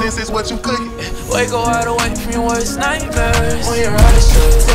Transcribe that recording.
This is what you cookin'. Wake up wide awake from your worst nightmares. When you're out of